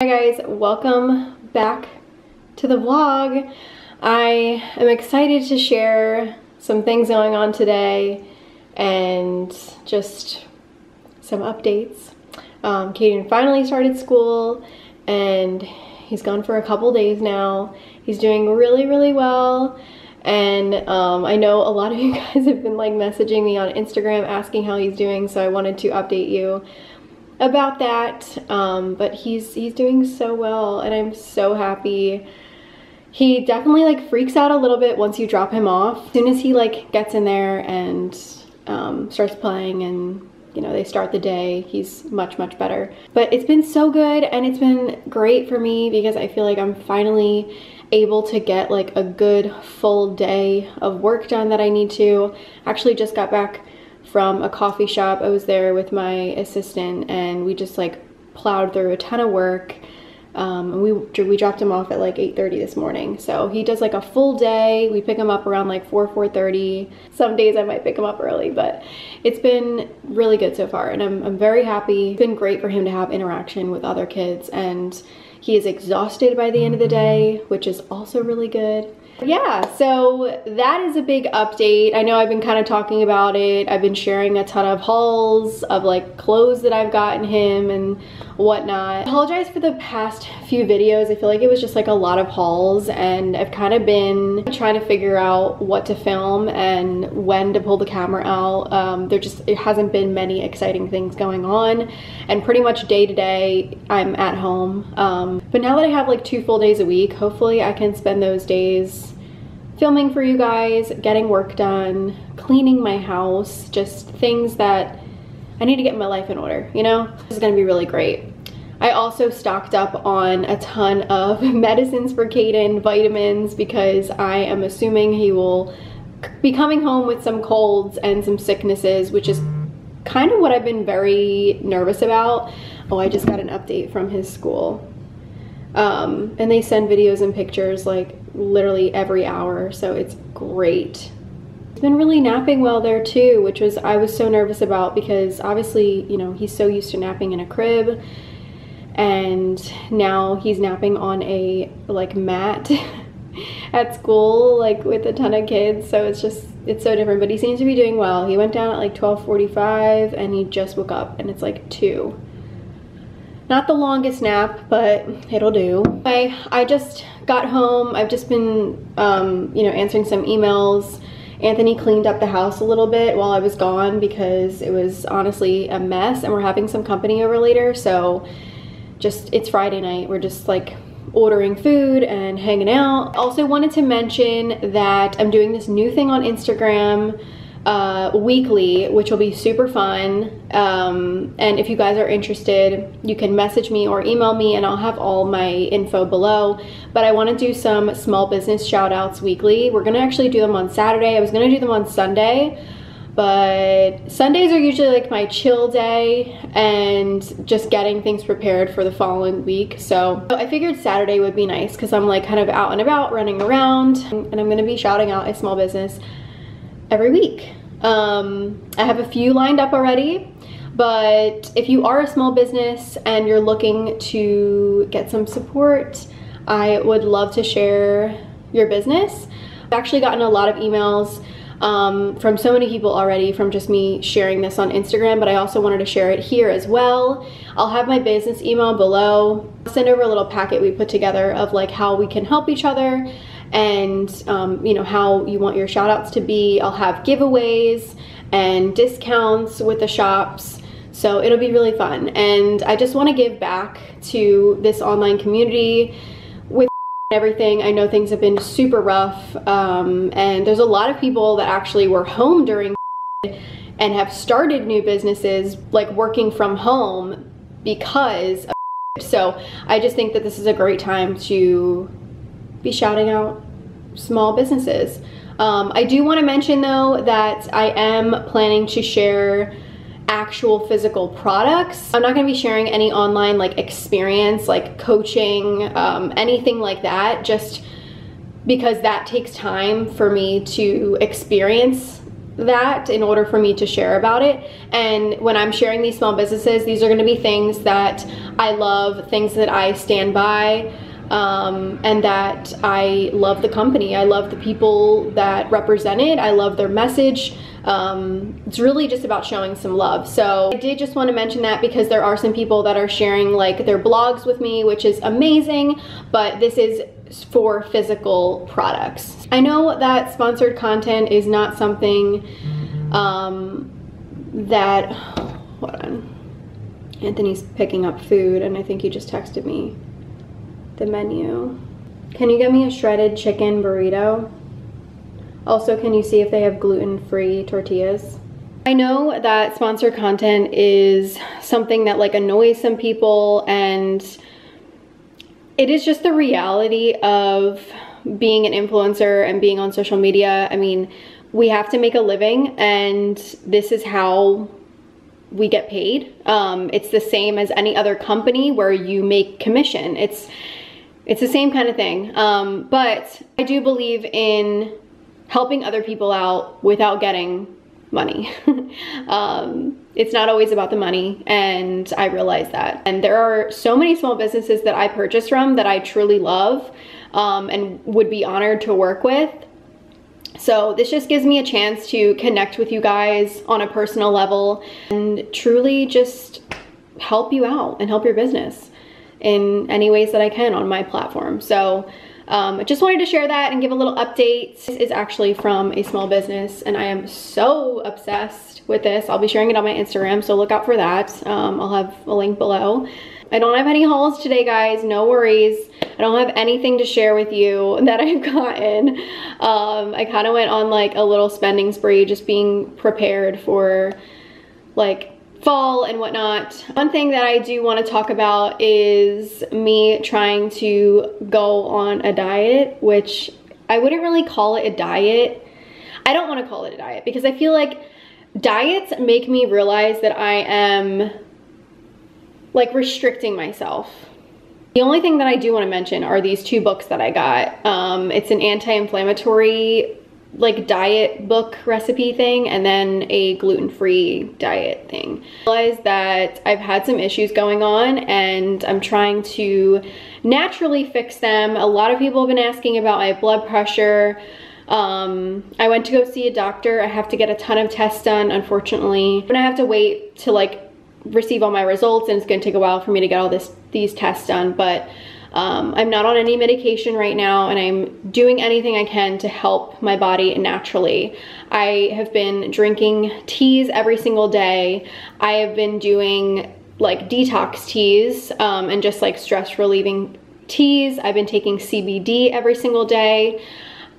Hi guys, welcome back to the vlog. I am excited to share some things going on today and just some updates. Um, Kaden finally started school and he's gone for a couple days now. He's doing really, really well. And um, I know a lot of you guys have been like messaging me on Instagram asking how he's doing, so I wanted to update you about that. Um, but he's he's doing so well, and I'm so happy. He definitely like freaks out a little bit once you drop him off. As soon as he like gets in there and um, starts playing and you know they start the day he's much much better but it's been so good and it's been great for me because i feel like i'm finally able to get like a good full day of work done that i need to actually just got back from a coffee shop. I was there with my assistant and we just like plowed through a ton of work. Um, and we, we dropped him off at like 8.30 this morning. So he does like a full day. We pick him up around like 4, 4.30. Some days I might pick him up early, but it's been really good so far. And I'm, I'm very happy. It's been great for him to have interaction with other kids. And he is exhausted by the end of the day, which is also really good. Yeah, so that is a big update. I know I've been kind of talking about it. I've been sharing a ton of hauls of like clothes that I've gotten him and whatnot. I apologize for the past few videos. I feel like it was just like a lot of hauls and I've kind of been trying to figure out what to film and when to pull the camera out. Um, there just, it hasn't been many exciting things going on and pretty much day to day I'm at home. Um, but now that I have like two full days a week, hopefully I can spend those days filming for you guys, getting work done, cleaning my house, just things that I need to get my life in order, you know? This is gonna be really great. I also stocked up on a ton of medicines for Kaden, vitamins, because I am assuming he will be coming home with some colds and some sicknesses, which is kind of what I've been very nervous about. Oh, I just got an update from his school. Um, and they send videos and pictures like literally every hour, so it's great. He's been really napping well there too, which was I was so nervous about because obviously, you know, he's so used to napping in a crib and now he's napping on a like mat at school like with a ton of kids so it's just it's so different but he seems to be doing well he went down at like 12:45 and he just woke up and it's like 2 not the longest nap, but it'll do. I, I just got home. I've just been, um, you know, answering some emails. Anthony cleaned up the house a little bit while I was gone because it was honestly a mess and we're having some company over later. So just, it's Friday night. We're just like ordering food and hanging out. Also wanted to mention that I'm doing this new thing on Instagram uh, weekly, which will be super fun. Um, and if you guys are interested, you can message me or email me and I'll have all my info below. But I wanna do some small business shout outs weekly. We're gonna actually do them on Saturday. I was gonna do them on Sunday, but Sundays are usually like my chill day and just getting things prepared for the following week. So I figured Saturday would be nice because I'm like kind of out and about running around and I'm gonna be shouting out a small business every week. Um, I have a few lined up already, but if you are a small business and you're looking to get some support, I would love to share your business. I've actually gotten a lot of emails um, from so many people already from just me sharing this on Instagram, but I also wanted to share it here as well. I'll have my business email below. I'll send over a little packet we put together of like how we can help each other and um, you know how you want your shout outs to be. I'll have giveaways and discounts with the shops. So it'll be really fun. And I just want to give back to this online community with everything. I know things have been super rough um, and there's a lot of people that actually were home during and have started new businesses like working from home because of so I just think that this is a great time to be shouting out small businesses. Um, I do want to mention though that I am planning to share actual physical products. I'm not going to be sharing any online like experience, like coaching, um, anything like that, just because that takes time for me to experience that in order for me to share about it. And when I'm sharing these small businesses, these are gonna be things that I love, things that I stand by, um, and that I love the company. I love the people that represent it. I love their message. Um, it's really just about showing some love. So I did just want to mention that because there are some people that are sharing like their blogs with me, which is amazing, but this is for physical products. I know that sponsored content is not something um, that, hold on, Anthony's picking up food and I think he just texted me the menu. Can you get me a shredded chicken burrito? Also, can you see if they have gluten-free tortillas? I know that sponsored content is something that like annoys some people and it is just the reality of being an influencer and being on social media. I mean, we have to make a living and this is how we get paid. Um, it's the same as any other company where you make commission. It's it's the same kind of thing. Um, but I do believe in helping other people out without getting money. um, it's not always about the money and I realize that. And there are so many small businesses that I purchase from that I truly love um, and would be honored to work with. So this just gives me a chance to connect with you guys on a personal level and truly just help you out and help your business in any ways that I can on my platform. So um, I just wanted to share that and give a little update. This is actually from a small business and I am so obsessed with this. I'll be sharing it on my Instagram, so look out for that. Um, I'll have a link below. I don't have any hauls today, guys. No worries. I don't have anything to share with you that I've gotten. Um, I kind of went on like a little spending spree, just being prepared for like fall and whatnot. One thing that I do want to talk about is me trying to go on a diet, which I wouldn't really call it a diet. I don't want to call it a diet because I feel like diets make me realize that I am like restricting myself. The only thing that I do want to mention are these two books that I got. Um, it's an anti-inflammatory like diet book recipe thing and then a gluten-free diet thing. I realized that I've had some issues going on and I'm trying to naturally fix them. A lot of people have been asking about my blood pressure. Um, I went to go see a doctor. I have to get a ton of tests done, unfortunately. And I have to wait to like receive all my results and it's gonna take a while for me to get all this these tests done. But um, I'm not on any medication right now and I'm doing anything I can to help my body naturally. I have been drinking teas every single day. I have been doing like detox teas um, and just like stress relieving teas. I've been taking CBD every single day.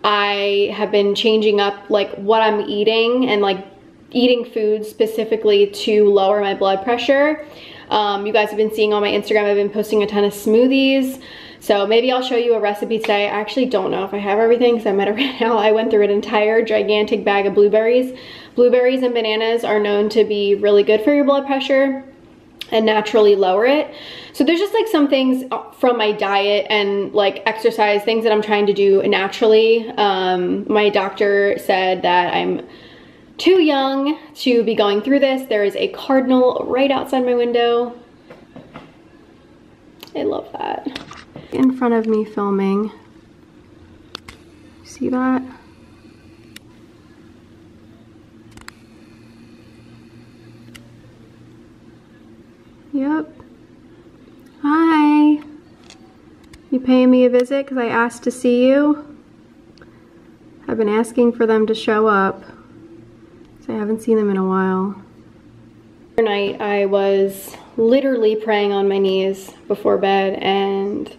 I have been changing up like what I'm eating and like eating food specifically to lower my blood pressure. Um, you guys have been seeing on my Instagram, I've been posting a ton of smoothies. So maybe I'll show you a recipe today. I actually don't know if I have everything because I might have ran out. I went through an entire gigantic bag of blueberries. Blueberries and bananas are known to be really good for your blood pressure and naturally lower it. So there's just like some things from my diet and like exercise, things that I'm trying to do naturally. Um, my doctor said that I'm too young to be going through this. There is a cardinal right outside my window. I love that. In front of me filming. See that? Yep. Hi. You paying me a visit because I asked to see you? I've been asking for them to show up. I haven't seen them in a while. Night I was literally praying on my knees before bed and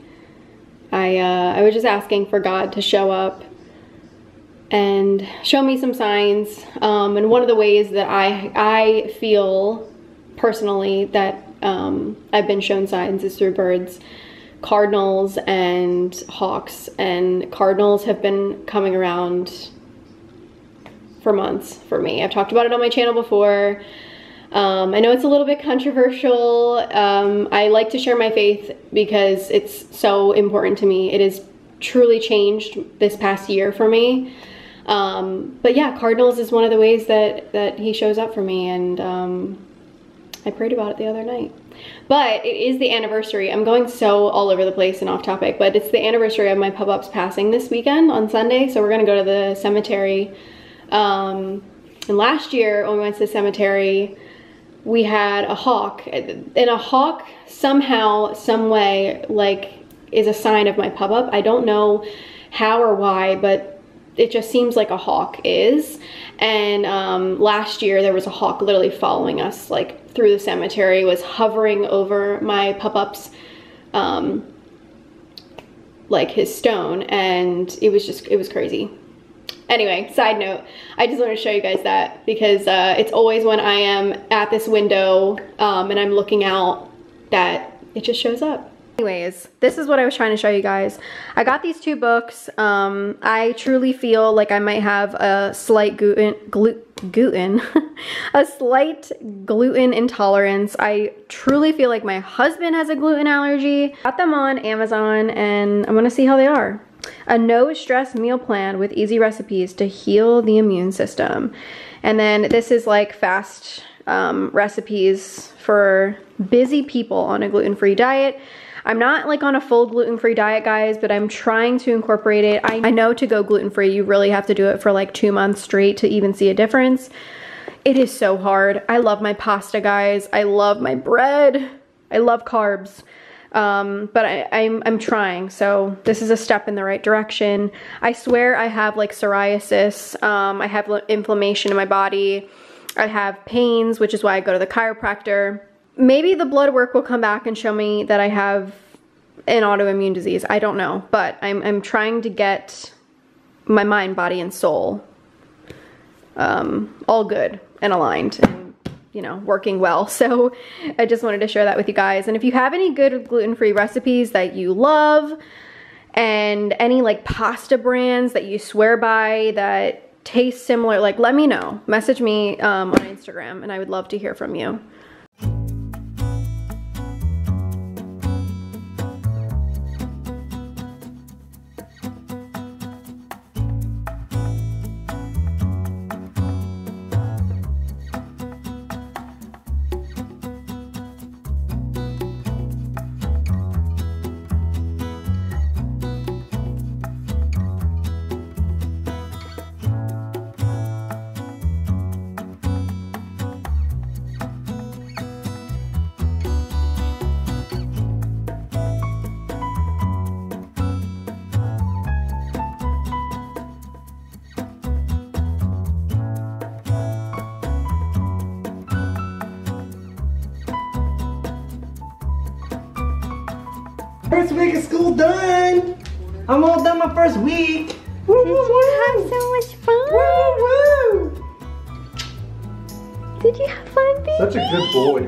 I, uh, I was just asking for God to show up and show me some signs. Um, and one of the ways that I, I feel personally that um, I've been shown signs is through birds. Cardinals and hawks and cardinals have been coming around for months for me. I've talked about it on my channel before. Um, I know it's a little bit controversial. Um, I like to share my faith because it's so important to me. It has truly changed this past year for me. Um, but yeah, cardinals is one of the ways that that he shows up for me, and um, I prayed about it the other night. But it is the anniversary. I'm going so all over the place and off topic, but it's the anniversary of my pub-up's passing this weekend on Sunday. So we're gonna go to the cemetery. Um, and last year when we went to the cemetery, we had a hawk. And a hawk somehow, some way, like, is a sign of my pub-up. I don't know how or why, but it just seems like a hawk is. And um, last year there was a hawk literally following us like through the cemetery, was hovering over my pub-ups, um, like his stone, and it was just, it was crazy. Anyway, side note, I just want to show you guys that because uh, it's always when I am at this window um, and I'm looking out that it just shows up. Anyways, this is what I was trying to show you guys. I got these two books. Um, I truly feel like I might have a slight gluten, gluten, a slight gluten intolerance. I truly feel like my husband has a gluten allergy. Got them on Amazon and I'm gonna see how they are. A no stress meal plan with easy recipes to heal the immune system. And then this is like fast um, recipes for busy people on a gluten-free diet. I'm not like on a full gluten-free diet, guys, but I'm trying to incorporate it. I, I know to go gluten-free, you really have to do it for like two months straight to even see a difference. It is so hard. I love my pasta, guys. I love my bread. I love carbs. Um, but I, I'm, I'm trying, so this is a step in the right direction. I swear I have like psoriasis. Um, I have inflammation in my body. I have pains, which is why I go to the chiropractor maybe the blood work will come back and show me that I have an autoimmune disease. I don't know, but I'm, I'm trying to get my mind, body, and soul um, all good and aligned and, you know, working well. So I just wanted to share that with you guys. And if you have any good gluten-free recipes that you love and any like pasta brands that you swear by that taste similar, like let me know. Message me um, on Instagram and I would love to hear from you. Done. I'm all done my first week. Woo, Did woo, you woo. have so much fun? Woo, woo. Did you have fun, baby? Such a good boy.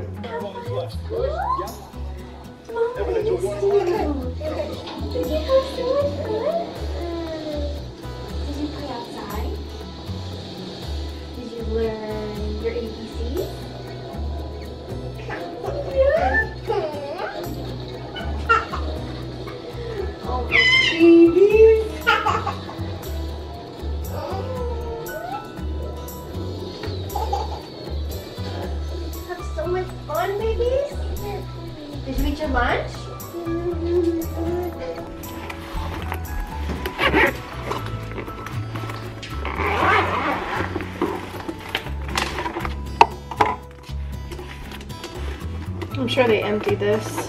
I'm sure they emptied this.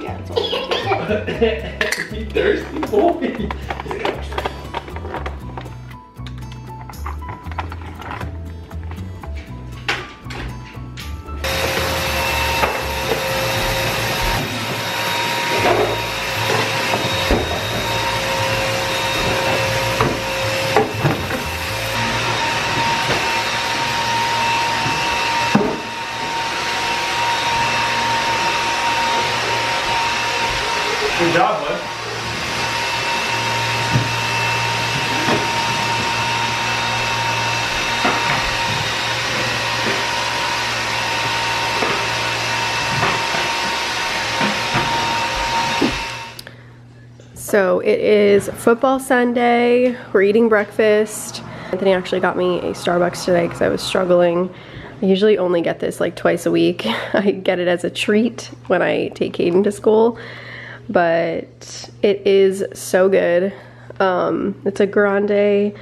Yeah, it's all thirsty boy. So it is football Sunday. We're eating breakfast. Anthony actually got me a Starbucks today because I was struggling. I usually only get this like twice a week. I get it as a treat when I take Kaden to school, but it is so good. Um, it's a grande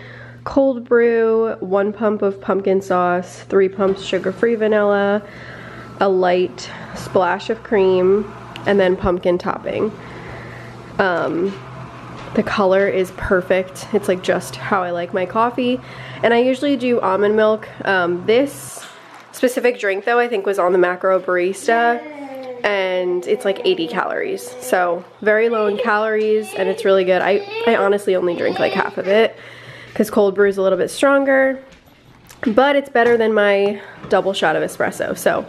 cold brew, one pump of pumpkin sauce, three pumps sugar-free vanilla, a light splash of cream, and then pumpkin topping. Um, the color is perfect. It's like just how I like my coffee. And I usually do almond milk. Um, this specific drink though I think was on the Macro Barista and it's like 80 calories. So very low in calories and it's really good. I, I honestly only drink like half of it because cold brew is a little bit stronger. But it's better than my double shot of espresso. So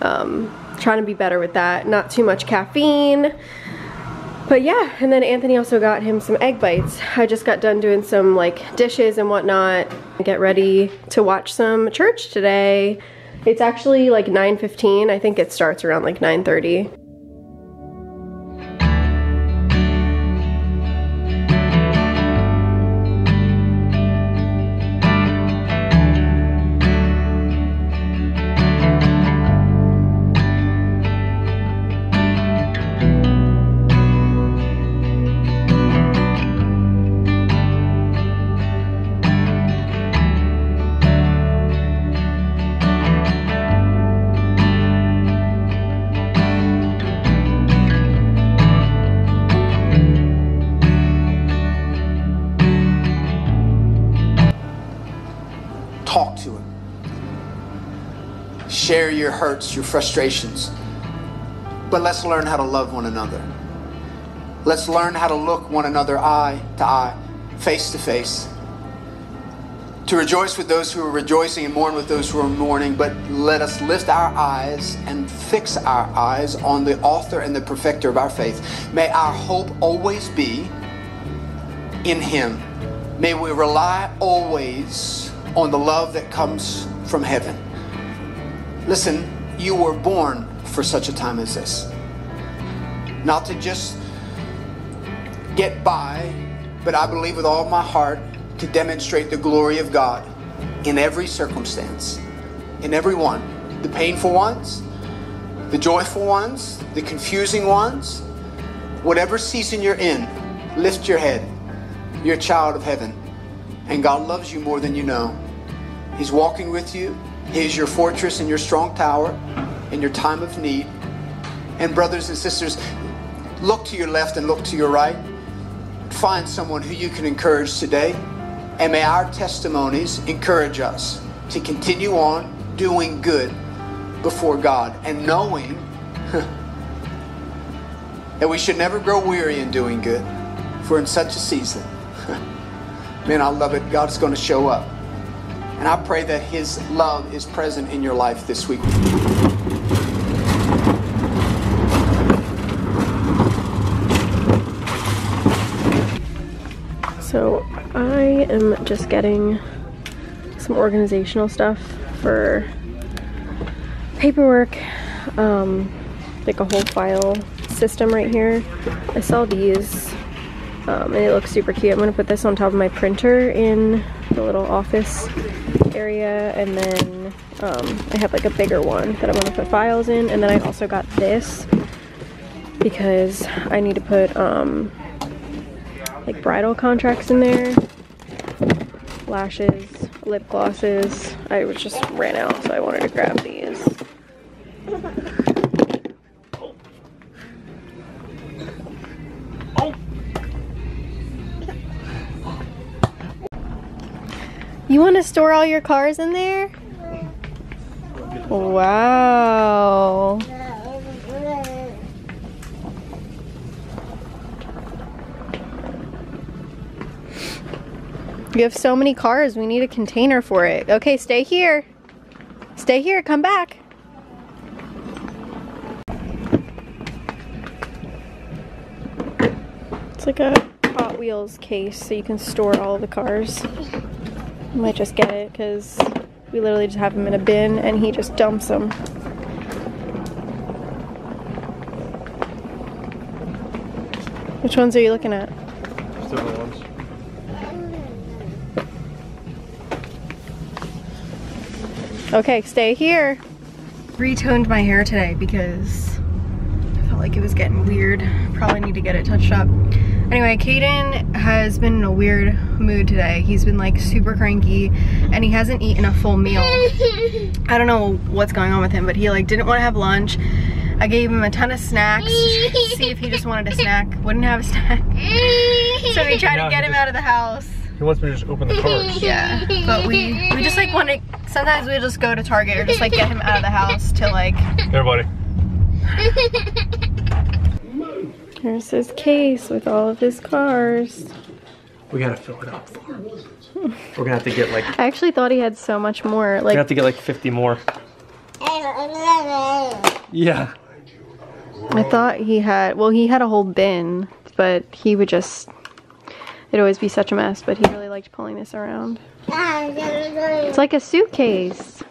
um, trying to be better with that. Not too much caffeine. But yeah, and then Anthony also got him some egg bites. I just got done doing some like dishes and whatnot. Get ready to watch some church today. It's actually like 9.15. I think it starts around like 9.30. share your hurts, your frustrations. But let's learn how to love one another. Let's learn how to look one another eye to eye, face to face. To rejoice with those who are rejoicing and mourn with those who are mourning, but let us lift our eyes and fix our eyes on the author and the perfecter of our faith. May our hope always be in Him. May we rely always on the love that comes from heaven. Listen, you were born for such a time as this. Not to just get by, but I believe with all my heart to demonstrate the glory of God in every circumstance, in every one. The painful ones, the joyful ones, the confusing ones. Whatever season you're in, lift your head. You're a child of heaven, and God loves you more than you know. He's walking with you. Is your fortress and your strong tower in your time of need. And, brothers and sisters, look to your left and look to your right. Find someone who you can encourage today. And may our testimonies encourage us to continue on doing good before God and knowing that we should never grow weary in doing good. For in such a season, man, I love it. God's going to show up. And I pray that His love is present in your life this week. So I am just getting some organizational stuff for paperwork, um, like a whole file system right here. I saw these um, and it looks super cute. I'm gonna put this on top of my printer in the little office area. And then um, I have like a bigger one that I'm gonna put files in. And then I also got this because I need to put um, like bridal contracts in there. Lashes lip glosses. I was just ran out so I wanted to grab these You want to store all your cars in there? Wow. You have so many cars, we need a container for it. Okay, stay here. Stay here, come back. It's like a Hot Wheels case so you can store all the cars. I might just get it because we literally just have him in a bin and he just dumps them. Which ones are you looking at? Different ones. Okay, stay here. Retoned my hair today because I felt like it was getting weird. Probably need to get it touched up. Anyway, Kaden has been in a weird mood today. He's been like super cranky and he hasn't eaten a full meal. I don't know what's going on with him, but he like didn't want to have lunch. I gave him a ton of snacks to see if he just wanted a snack. Wouldn't have a snack. So we tried No, to get him just- out of the house. He wants me to just open the cars. Yeah, but we we just like want to. Sometimes we just go to Target or just like get him out of the house to like. Here, buddy. Here's his case with all of his cars. We gotta fill it up for him. We're gonna have to get like I actually thought he had so much more. Like. we Like have to get like 50 more. Yeah. I thought he had. Well, he had a whole bin, but he would just. It'd always be such a mess. But he really liked pulling this around. It's like a suitcase.